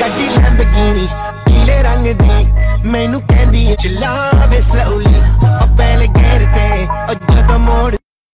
ਗੱਡੀ ਲੈਂਬਗੀਨੀ ਪੀਲੇ ਰੰਗ ਦੀ ਮੈਨੂੰ ਕਹਿੰਦੀ ਚਲਾਵੇ ਸਲੋਲੀ